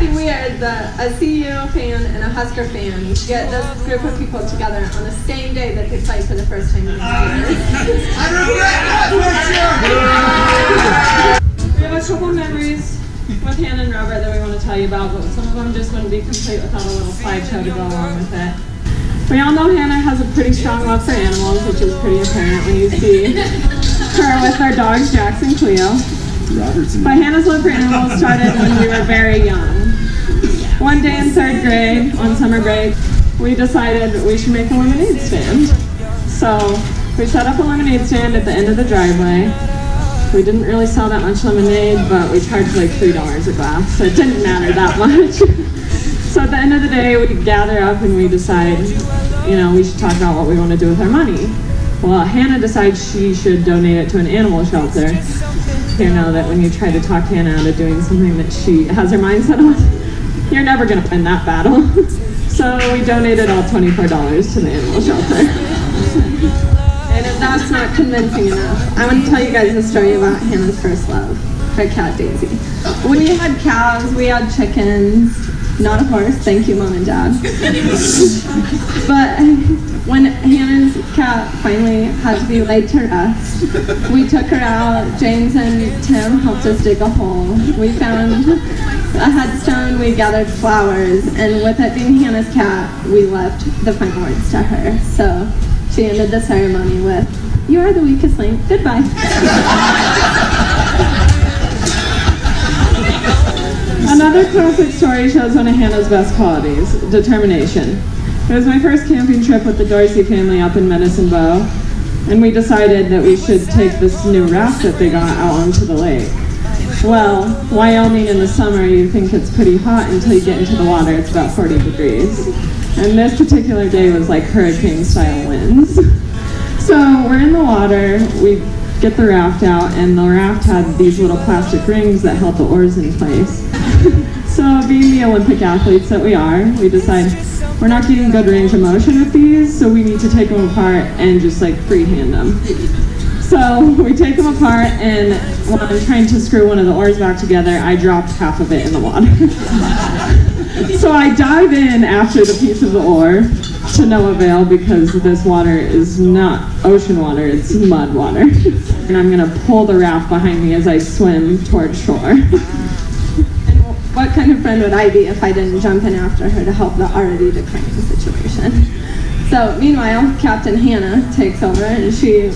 pretty weird that a CU fan and a Husker fan get this group of people together on the same day that they play for the first time in years. I regret that We have a couple memories with Hannah and Robert that we want to tell you about, but some of them just wouldn't be complete without a little slideshow to go along with it. We all know Hannah has a pretty strong love for animals, which is pretty apparent when you see her with our dogs Jax and Cleo. But Hannah's love for animals started when we were very young. One day in third grade, on summer break, we decided we should make a lemonade stand. So we set up a lemonade stand at the end of the driveway. We didn't really sell that much lemonade, but we charged like $3 a glass, so it didn't matter that much. so at the end of the day, we gather up and we decide, you know, we should talk about what we want to do with our money. Well, Hannah decides she should donate it to an animal shelter. You know that when you try to talk Hannah out of doing something that she has her mind set on, you're never going to win that battle. so we donated all $24 to the animal shelter. And if that's not convincing enough, I want to tell you guys a story about Hannah's first love, her cat Daisy. We had cows, we had chickens, not a horse, thank you mom and dad. but when Hannah's cat finally had to be laid to rest, we took her out. James and Tim helped us dig a hole. We found a headstone, we gathered flowers, and with it being Hannah's cat, we left the final words to her. So she ended the ceremony with, You are the weakest link. Goodbye. Another classic story shows one of Hannah's best qualities, determination. It was my first camping trip with the Dorcey family up in Medicine Bow, and we decided that we should take this new raft that they got out onto the lake. Well, Wyoming in the summer, you think it's pretty hot until you get into the water, it's about 40 degrees. And this particular day was like hurricane style winds. So we're in the water, we get the raft out, and the raft had these little plastic rings that held the oars in place. so being the Olympic athletes that we are, we decide we're not getting good range of motion with these, so we need to take them apart and just like freehand them. So we take them apart, and while I'm trying to screw one of the oars back together, I dropped half of it in the water. so I dive in after the piece of the oar to no avail because this water is not ocean water, it's mud water. and I'm gonna pull the raft behind me as I swim towards shore. What kind of friend would I be if I didn't jump in after her to help the already declining situation? So meanwhile, Captain Hannah takes over and she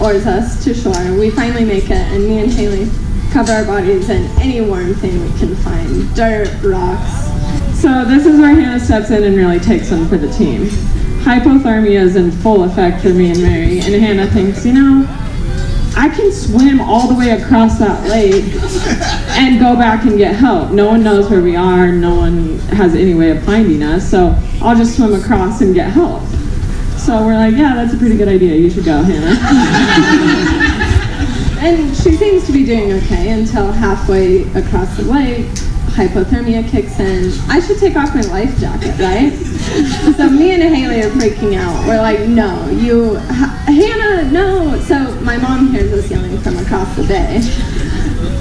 oars us to shore. We finally make it, and me and Haley cover our bodies in any warm thing we can find dirt, rocks. So this is where Hannah steps in and really takes one for the team. Hypothermia is in full effect for me and Mary, and Hannah thinks, you know, I can swim all the way across that lake and go back and get help. No one knows where we are, no one has any way of finding us, so I'll just swim across and get help. So we're like, yeah, that's a pretty good idea. You should go, Hannah. And she seems to be doing okay until halfway across the lake, hypothermia kicks in. I should take off my life jacket, right? so me and Haley are freaking out. We're like, no, you, Hannah, no. So my mom hears us yelling from across the bay.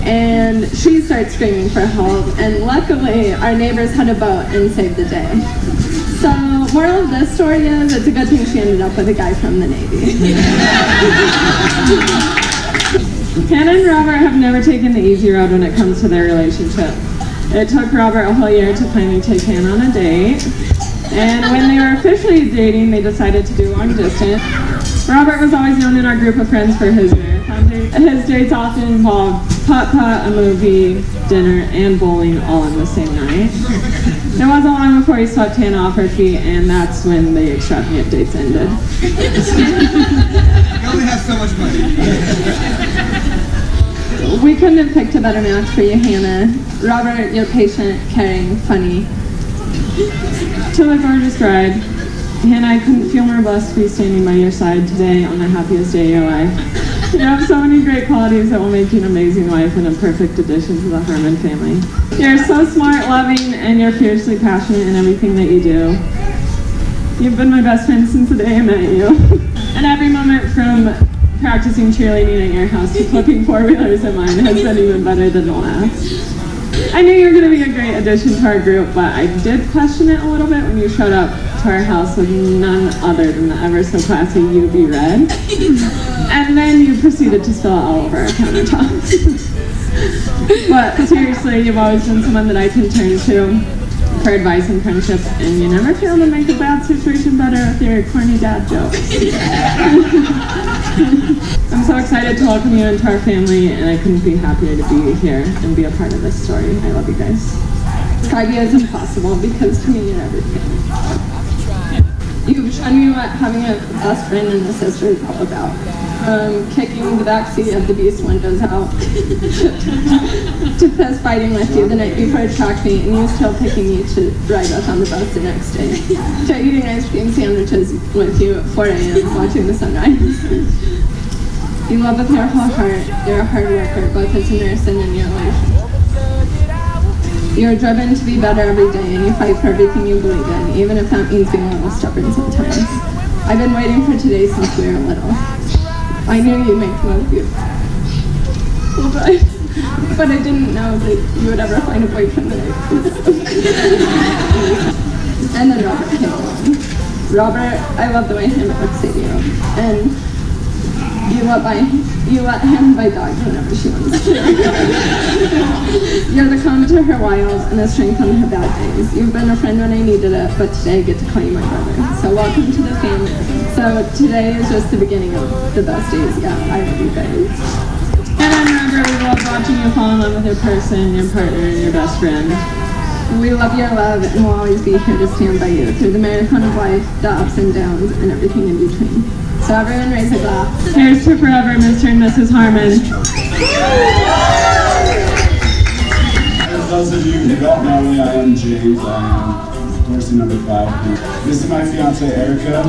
And she starts screaming for help, and luckily our neighbors had a boat and saved the day. So, moral of this story is it's a good thing she ended up with a guy from the Navy. Hannah and Robert have never taken the easy road when it comes to their relationship. Uh, it took Robert a whole year to finally take Hannah on a date. And when they were officially dating, they decided to do long distance. Robert was always known in our group of friends for his marathon dates. His dates often involved putt-putt, a movie, dinner, and bowling all in the same night. It wasn't long before he swept Hannah off her feet, and that's when the extravagant dates ended. You only have so much money. We couldn't have picked a better match for you, Hannah. Robert, you're patient, caring, funny. To my gorgeous bride, Hannah, I couldn't feel more blessed to be standing by your side today on the happiest day of your life. You have so many great qualities that will make you an amazing wife and a perfect addition to the Harmon family. You're so smart, loving, and you're fiercely passionate in everything that you do. You've been my best friend since the day I met you. And every moment from practicing cheerleading at your house to flipping four-wheelers at mine has been even better than the last. I knew you were going to be a great addition to our group, but I did question it a little bit when you showed up to our house with none other than the ever so classy UV Red. and then you proceeded to spill it all over our countertops. but seriously, you've always been someone that I can turn to for advice and friendship, and you never fail to make a bad situation better with your corny dad jokes. I'm so excited to welcome you into our family, and I couldn't be happier to be here and be a part of this story. I love you guys. Describing you is impossible because to me you're everything. You've shown me what having a best friend and a sister is all about. From kicking the backseat of the beast windows out to fighting with you the night before track meet and you still picking me to drive us on the bus the next day. To eating ice cream sandwiches with you at 4 a.m. watching the sunrise. You love with your whole heart. You're a hard worker, both as a nurse and in your life. You're driven to be better every day and you fight for everything you believe in, even if that means being a little stubborn sometimes. I've been waiting for today since we were little. I knew you'd make most beautiful bride, but I didn't know that you would ever find a boyfriend that I could. And then Robert came along. Robert, I love the way him looks at you. And you let by you let him buy dogs whenever she wants to. You're the calm to her wiles and the strength on her bad days. You've been a friend when I needed it, but today I get to call you my brother. So welcome to the family. So today is just the beginning of the best days. Yeah, I love you guys. And I remember we love watching you fall in love with your person, your partner, and your best friend. We love your love and we'll always be here to stand by you through the marathon of life, the ups and downs, and everything in between. So everyone raise a glass. Here's to forever, Mr. and Mrs. Harmon. As those of you who don't know me, I am James. I am person number five. This is my fiance, Erica.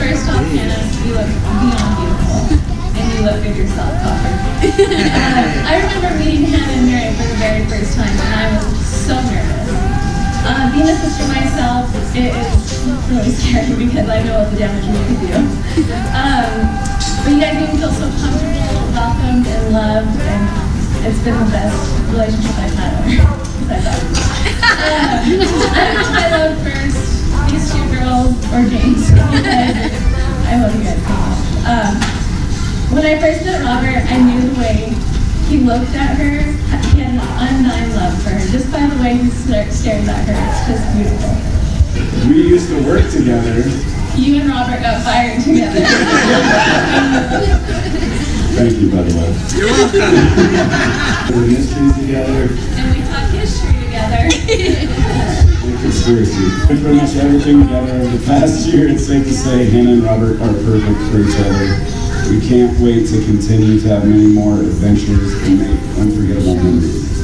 First off, Hannah, you look beyond beautiful. And you look good yourself, Copper. I remember meeting Hannah and Mary for the very first time, and I was so nervous. Uh, being a sister myself, it is really scary because I know the damage we could do. Um, but you guys make me feel so comfortable, welcomed, and loved, and it's been the best relationship I've had ever. Um, I love first these two girls or James. I love you guys. Um, when I first met Robert, I knew the way he looked at her. He had an love for her. Just by the way he sta- stares at her, it's just beautiful. We used to work together. You and Robert got fired together. Thank you, by the way. You're welcome. we mysteries together. and we talk history together. and Conspiracy. Did pretty much everything together over the past year. It's safe to say Hannah and Robert are perfect for each other. We can't wait to continue to have many more adventures and make unforgettable memories.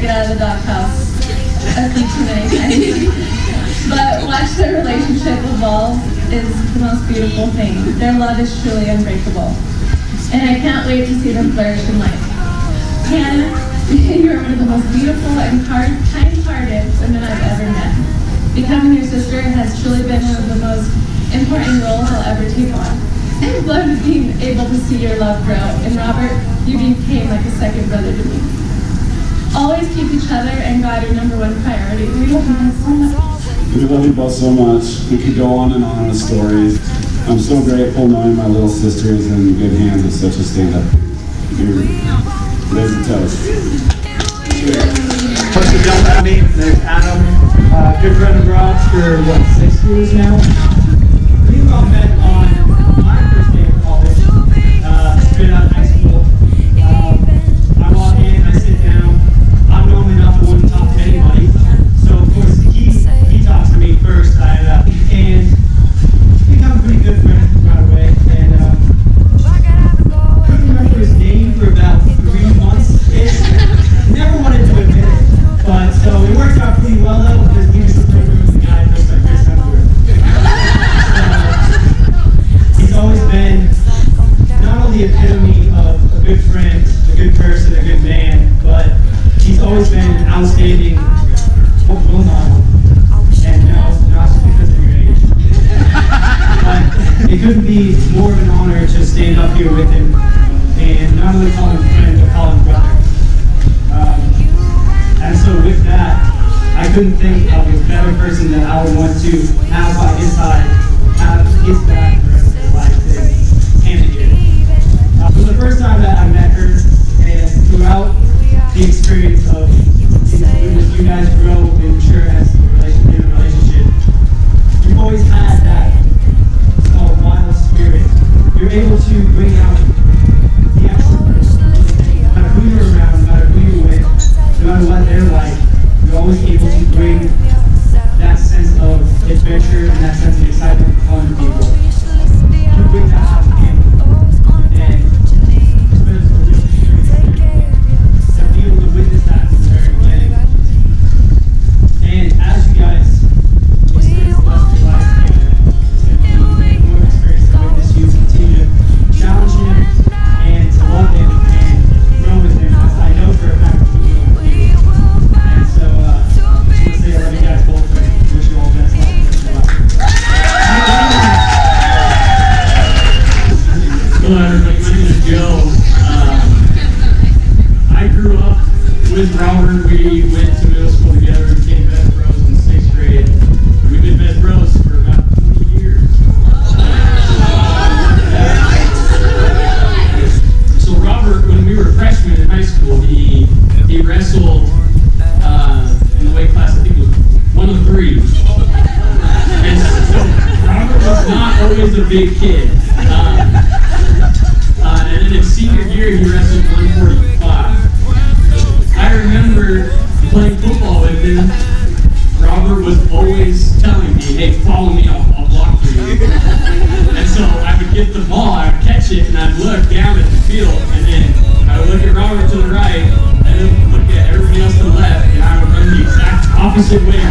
Get out of the doghouse a few too but watch their relationship evolve is the most beautiful thing. Their love is truly unbreakable. And I can't wait to see them flourish in life. Hannah, you are one of the most beautiful and hard, kind-hearted women I've ever met. Becoming your sister has truly been one of the most important roles I'll ever take on. I've loved being able to see your love grow. And Robert, you became like a second brother to me. Always keep each other and God your number one priority. We love you so much. We love you both so much. We could go on and on with stories. I'm so grateful knowing my little sister is in good hands with such a stand-up. Here, There's a toast. Plus, you don't know me. There's Adam, uh, good friend of Rob's for what six years now. couldn't think of a better person that I would want to have by his side, have his back for like this, Hannah here. Uh, from the first time that I met her, and throughout the experience of as you guys grow and mature as a relationship, relationship, you've always had that uh, wild spirit. You're able to bring out the actual no matter who you're around, no matter who you're with, no matter what they're like always able to bring that sense of adventure and that sense of preach. And uh, Robert was not always a big kid. Uh, uh, and in his senior year, he wrestled 145. I remember playing football with him. Robert was always telling me, hey, follow me, I'll, I'll block for you. and so I would get the ball, I would catch it, and I'd look down at the field, and then I would look at Robert to the right, and then look at everybody else to the left, and I would run the exact opposite way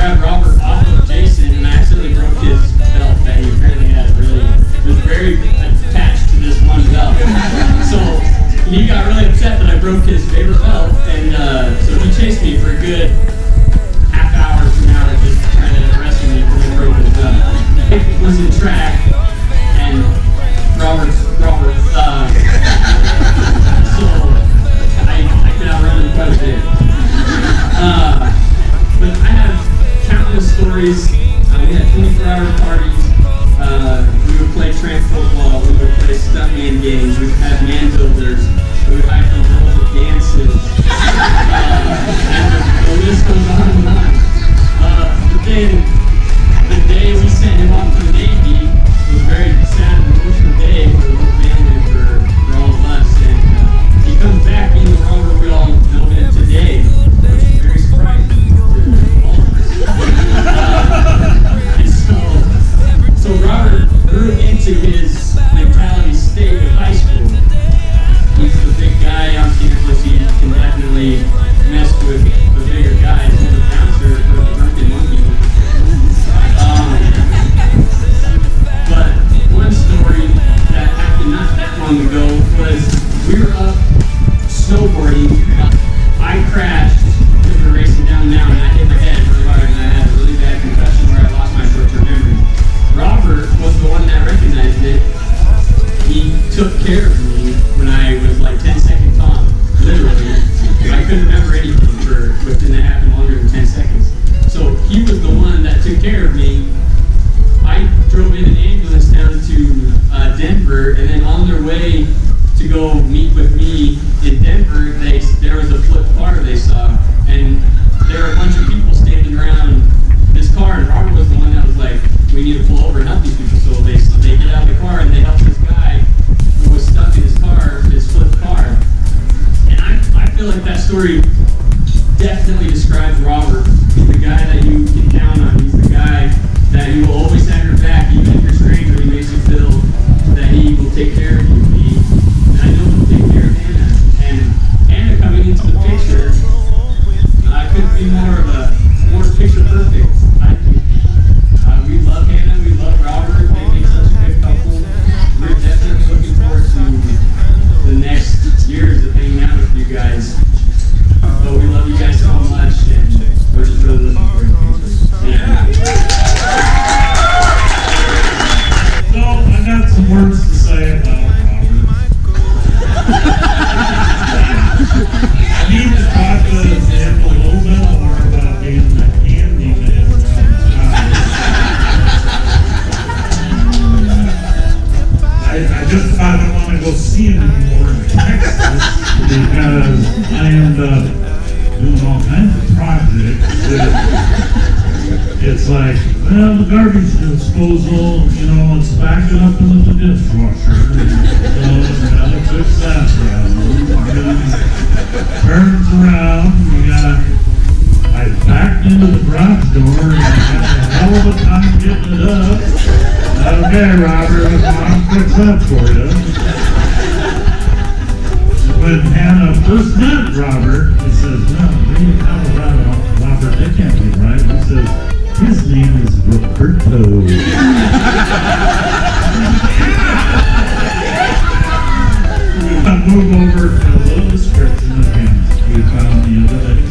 grabbed Robert off of Jason and I accidentally broke his belt that he apparently had really, was very attached to this one belt. so he got really upset that I broke his favorite belt, and uh, so he chased me for a good half hour to an hour just trying to wrestle me because I broke his belt. It was in track. increase garbage disposal, you know, let's back it up into the dishwasher. So, gotta fix that problem. Turns around, we got, I backed into the garage door and I had a hell of a time getting it up. Okay, Robert, I'll fix that for you. When Hannah first met Robert, he says, well, being Colorado, Robert, that can't be right. He says, his name is Roberto. I move over to a little description of him we found the other day.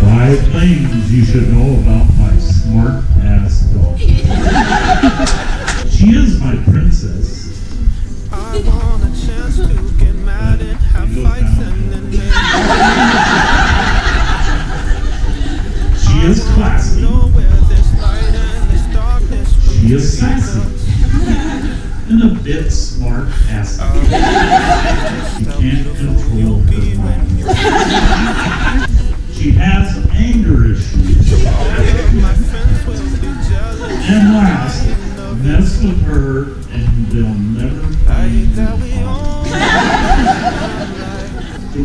Five things you should know about my smart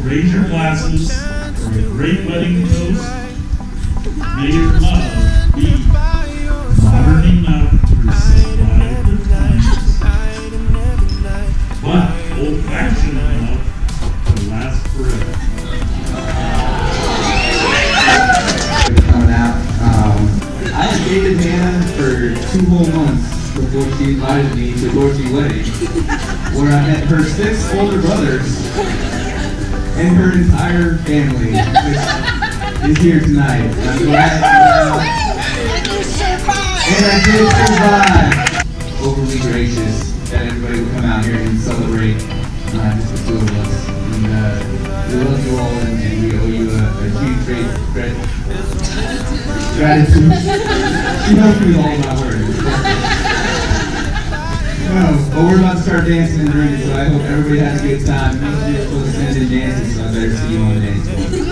raise your glasses for a great wedding toast, may your love be modern enough to survive the times, but old-fashioned enough to last forever. coming out. I had dated Hannah for two whole months before she invited me to Dorcey Wedding, where I met her six older brothers and her entire family, is here tonight. And I'm glad. uh, and I did survive. Overly gracious that everybody would come out here and celebrate. Not just the two of us. And uh, we love you all, and, and we owe you a, a huge great gratitude. she knows me all about words. No, but we're about to start dancing and drinking, so I hope everybody has a good time. Dances, so I better see you on floor.